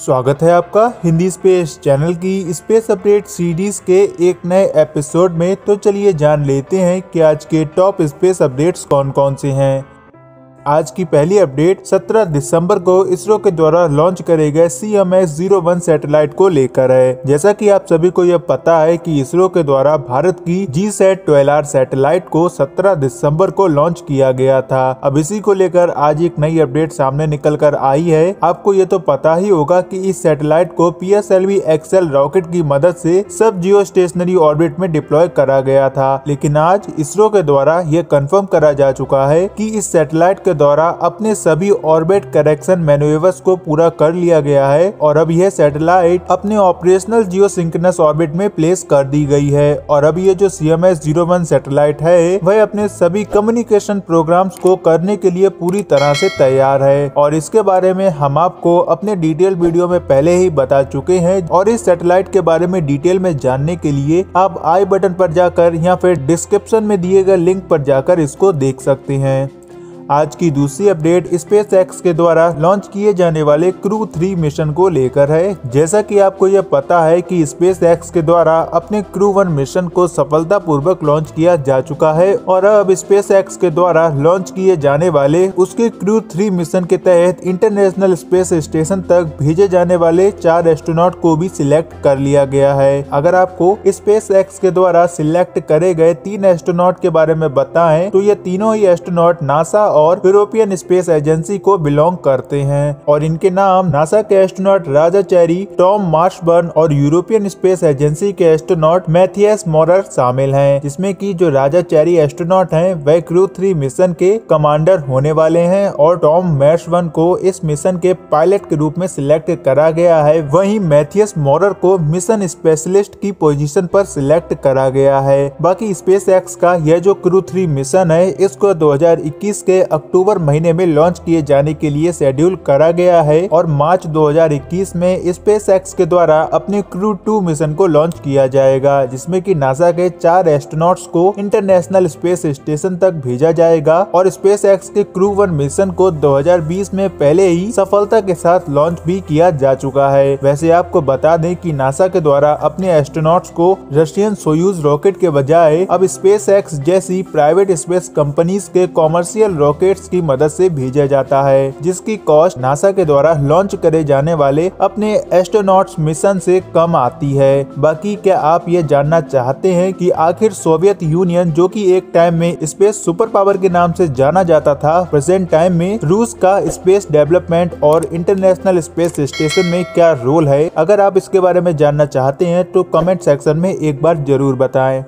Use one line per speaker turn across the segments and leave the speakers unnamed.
स्वागत है आपका हिंदी स्पेस चैनल की स्पेस अपडेट सीरीज़ के एक नए एपिसोड में। तो चलिए जान लेते हैं कि आज के टॉप स्पेस अपडेट्स कौन कौन से हैं। आज की पहली अपडेट 17 दिसंबर को इसरो के द्वारा लॉन्च करे गए C M S zero one satellite को लेकर है। जैसा कि आप सभी को यह पता है कि इसरो के द्वारा भारत की G sat twelve R satellite को 17 दिसंबर को लॉन्च किया गया था। अब इसी को लेकर आज एक नई अपडेट सामने निकल कर आई है। आपको ये तो पता ही होगा कि इस सेटेलाइट को P S L V XL rocket की मदद ऐसी सब जियो स्टेशनरी ऑर्बिट में डिप्लॉय करा गया था। लेकिन आज इसरो के द्वारा यह कन्फर्म करा जा चुका है की इस सेटेलाइट के द्वारा अपने सभी ऑर्बिट करेक्शन मैनुएवर्स को पूरा कर लिया गया है और अब यह सैटेलाइट अपने ऑपरेशनल जियो सिंकनस ऑर्बिट में प्लेस कर दी गई है और अब ये जो C M S zero one satellite है, वह अपने सभी कम्युनिकेशन प्रोग्राम्स को करने के लिए पूरी तरह से तैयार है। और इसके बारे में हम आपको अपने डिटेल वीडियो में पहले ही बता चुके हैं और इस सेटेलाइट के बारे में डिटेल में जानने के लिए आप आई बटन पर जाकर या फिर डिस्क्रिप्शन में दिए गए लिंक पर जाकर इसको देख सकते हैं। आज की दूसरी अपडेट स्पेस एक्स के द्वारा लॉन्च किए जाने वाले क्रू थ्री मिशन को लेकर है। जैसा कि आपको यह पता है कि स्पेस एक्स के द्वारा अपने क्रू वन मिशन को सफलता पूर्वक लॉन्च किया जा चुका है और अब स्पेस एक्स के द्वारा लॉन्च किए जाने वाले उसके क्रू थ्री मिशन के तहत इंटरनेशनल स्पेस स्टेशन तक भेजे जाने वाले चार एस्ट्रोनॉट को भी सिलेक्ट कर लिया गया है। अगर आपको स्पेस एक्स के द्वारा सिलेक्ट करे गए तीन एस्ट्रोनॉट के बारे में बताएँ तो ये तीनों ही एस्ट्रोनॉट नासा और यूरोपियन स्पेस एजेंसी को बिलोंग करते हैं और इनके नाम नासा के astronaut Raja Chari Tom Marshburn और यूरोपियन स्पेस एजेंसी के एस्ट्रोनॉट मैथियस मोरर शामिल हैं, जिसमें कि जो राजा चेरी एस्ट्रोनॉट हैं वह क्रू थ्री मिशन के कमांडर होने वाले हैं और टॉम मैर्शबर्न को इस मिशन के पायलट के रूप में सिलेक्ट करा गया है। वहीं मैथियस मोरर को मिशन स्पेशलिस्ट की पोजीशन पर सिलेक्ट करा गया है। बाकी स्पेस का यह जो क्रू थ्री मिशन है, इसको 2021 के अक्टूबर महीने में लॉन्च किए जाने के लिए शेड्यूल करा गया है और मार्च 2021 में स्पेस एक्स के द्वारा अपने क्रू टू मिशन को लॉन्च किया जाएगा, जिसमें की नासा के चार एस्ट्रोनॉट्स को इंटरनेशनल स्पेस स्टेशन तक भेजा जाएगा और स्पेस एक्स के क्रू वन मिशन को 2020 में पहले ही सफलता के साथ लॉन्च भी किया जा चुका है। वैसे आपको बता दें कि नासा के द्वारा अपने एस्ट्रोनॉट्स को रशियन सोयूज रॉकेट के बजाय अब स्पेस एक्स जैसी प्राइवेट स्पेस कंपनीज़ के कॉमर्शियल रॉकेट्स की मदद से भेजा जाता है, जिसकी कॉस्ट नासा के द्वारा लॉन्च करे जाने वाले अपने एस्ट्रोनॉट्स मिशन से कम आती है। बाकी क्या आप ये जानना चाहते हैं कि आखिर सोवियत यूनियन, जो कि एक टाइम में स्पेस सुपर पावर के नाम से जाना जाता था, प्रेजेंट टाइम में रूस का स्पेस डेवलपमेंट और इंटरनेशनल स्पेस स्टेशन में क्या रोल है? अगर आप इसके बारे में जानना चाहते हैं तो कमेंट सेक्शन में एक बार ज़रूर बताएँ।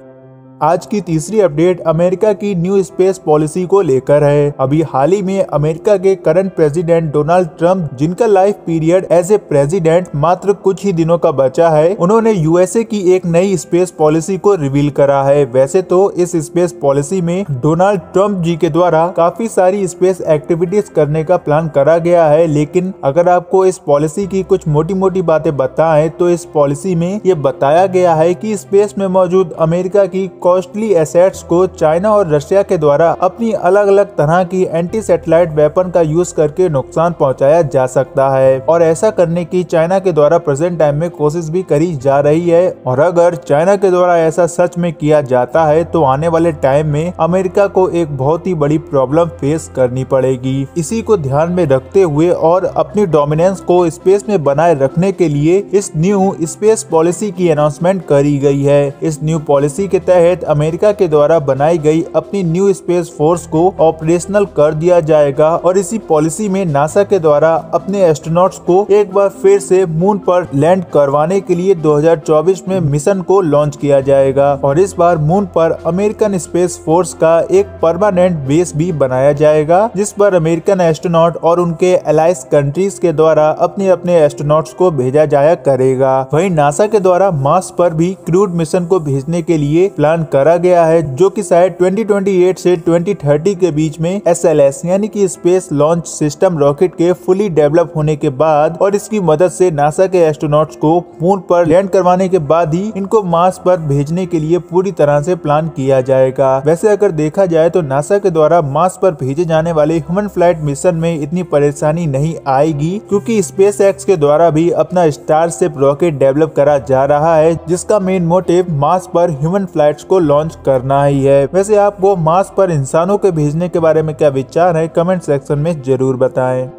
आज की तीसरी अपडेट अमेरिका की न्यू स्पेस पॉलिसी को लेकर है। अभी हाल ही में अमेरिका के करंट प्रेसिडेंट डोनाल्ड ट्रंप, जिनका life period as a president मात्र कुछ ही दिनों का बचा है, उन्होंने यूएसए की एक नई स्पेस पॉलिसी को रिवील करा है। वैसे तो इस स्पेस पॉलिसी में डोनाल्ड ट्रंप जी के द्वारा काफ़ी सारी स्पेस एक्टिविटीज़ करने का प्लान करा गया है, लेकिन अगर आपको इस पॉलिसी की कुछ मोटी मोटी बातें बताएँ तो इस पॉलिसी में ये बताया गया है कि स्पेस में मौजूद अमेरिका की कॉस्टली एसेट्स को चाइना और रशिया के द्वारा अपनी अलग अलग तरह की एंटी सैटेलाइट वेपन का यूज़ करके नुकसान पहुँचाया जा सकता है। और ऐसा करने की चाइना के द्वारा प्रेजेंट टाइम में कोशिश भी करी जा रही है। और अगर चाइना के द्वारा ऐसा सच में किया जाता है तो आने वाले टाइम में अमेरिका को एक बहुत ही बड़ी प्रॉब्लम फेस करनी पड़ेगी। इसी को ध्यान में रखते हुए और अपनी डोमिनेंस को स्पेस में बनाए रखने के लिए इस न्यू स्पेस पॉलिसी की अनाउंसमेंट करी गई है। इस न्यू पॉलिसी के तहत अमेरिका के द्वारा बनाई गई अपनी न्यू स्पेस फोर्स को ऑपरेशनल कर दिया जाएगा और इसी पॉलिसी में नासा के द्वारा अपने एस्ट्रोनॉट्स को एक बार फिर से मून पर लैंड करवाने के लिए 2024 में मिशन को लॉन्च किया जाएगा और इस बार मून पर अमेरिकन स्पेस फोर्स का एक परमानेंट बेस भी बनाया जाएगा, जिस पर अमेरिकन एस्ट्रोनॉट और उनके अलाइस कंट्रीज़ के द्वारा अपने अपने एस्ट्रोनॉट्स को भेजा जाया करेगा। वही नासा के द्वारा मार्स पर भी क्रूड मिशन को भेजने के लिए प्लान प्लान करा गया है, जो कि शायद 2028 से 2030 के बीच में SLS यानी कि स्पेस लॉन्च सिस्टम रॉकेट के फुली डेवलप होने के बाद और इसकी मदद से नासा के एस्ट्रोनॉट्स को मून पर लैंड करवाने के बाद ही इनको मार्स पर भेजने के लिए पूरी तरह से प्लान किया जाएगा। वैसे अगर देखा जाए तो नासा के द्वारा मार्स पर भेजे जाने वाले ह्यूमन फ़्लाइट मिशन में इतनी परेशानी नहीं आएगी, क्योंकि स्पेस एक्स के द्वारा भी अपना स्टार रॉकेट डेवलप करा जा रहा है, जिसका मेन मोटिव मार्स पर ह्यूमन फ्लाइट्स को लॉन्च करना ही है। वैसे आपको मार्स पर इंसानों के भेजने के बारे में क्या विचार है कमेंट सेक्शन में ज़रूर बताएँ।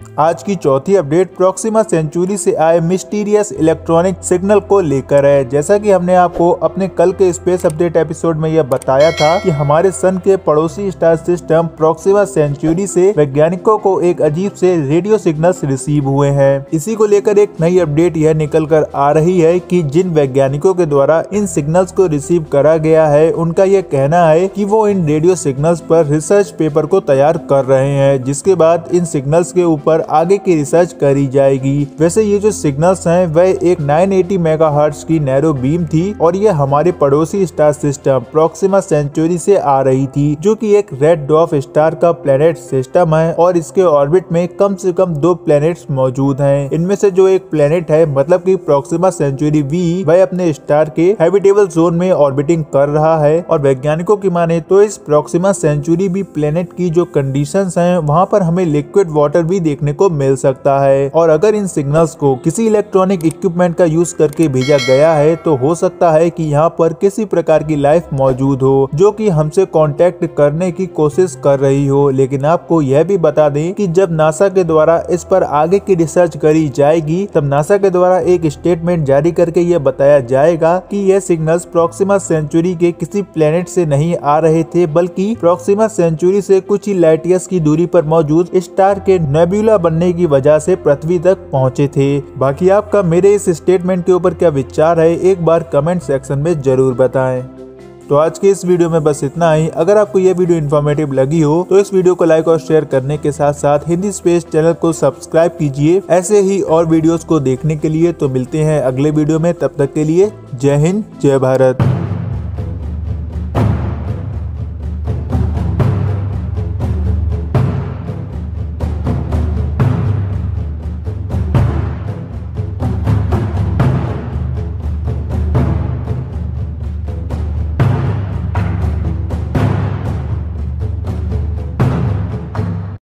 आज की चौथी अपडेट प्रोक्सीमा सेंचुरी से आए मिस्टीरियस इलेक्ट्रॉनिक सिग्नल को लेकर है। जैसा कि हमने आपको अपने कल के स्पेस अपडेट एपिसोड में यह बताया था कि हमारे सन के पड़ोसी स्टार सिस्टम प्रोक्सीमा सेंचुरी से वैज्ञानिकों को एक अजीब से रेडियो सिग्नल्स रिसीव हुए हैं। इसी को लेकर एक नई अपडेट यह निकल कर आ रही है की जिन वैज्ञानिकों के द्वारा इन सिग्नल्स को रिसीव करा गया है, उनका यह कहना है की वो इन रेडियो सिग्नल्स पर रिसर्च पेपर को तैयार कर रहे हैं, जिसके बाद इन सिग्नल्स के ऊपर पर आगे की रिसर्च करी जाएगी। वैसे ये जो सिग्नल्स हैं, वह एक 980 मेगाहर्ट्ज की नैरो बीम थी और ये हमारे पड़ोसी स्टार सिस्टम प्रोक्सिमा सेंचुरी से आ रही थी, जो कि एक रेड डॉफ स्टार का प्लेनेट सिस्टम है और इसके ऑर्बिट में कम से कम दो प्लेनेट्स मौजूद हैं। इनमें से जो एक प्लेनेट है मतलब कि प्रोक्सिमा सेंचुरी वी, वह अपने स्टार के हैबिटेबल जोन में ऑर्बिटिंग कर रहा है और वैज्ञानिकों की माने तो इस प्रोक्सिमा सेंचुरी भी प्लेनेट की जो कंडीशन है, वहाँ पर हमें लिक्विड वाटर भी देखने देखने को मिल सकता है। और अगर इन सिग्नल्स को किसी इलेक्ट्रॉनिक इक्विपमेंट का यूज़ करके भेजा गया है तो हो सकता है कि यहाँ पर किसी प्रकार की लाइफ मौजूद हो, जो कि हमसे कांटेक्ट करने की कोशिश कर रही हो। लेकिन आपको यह भी बता दें कि जब नासा के द्वारा इस पर आगे की रिसर्च करी जाएगी, तब नासा के द्वारा एक स्टेटमेंट जारी करके यह बताया जाएगा कि यह सिग्नल्स प्रोक्सिमा सेंचुरी के किसी प्लेनेट से नहीं आ रहे थे, बल्कि प्रोक्सिमा सेंचुरी से कुछ ही लाइटियस की दूरी पर मौजूद स्टार के नेब्यूला बनने की वजह से पृथ्वी तक पहुँचे थे। बाकी आपका मेरे इस स्टेटमेंट के ऊपर क्या विचार है, एक बार कमेंट सेक्शन में ज़रूर बताएँ। तो आज के इस वीडियो में बस इतना ही। अगर आपको ये वीडियो इन्फॉर्मेटिव लगी हो तो इस वीडियो को लाइक और शेयर करने के साथ साथ हिंदी स्पेस चैनल को सब्सक्राइब कीजिए। ऐसे ही और वीडियोस को देखने के लिए तो मिलते हैं अगले वीडियो में। तब तक के लिए जय हिंद, जय भारत।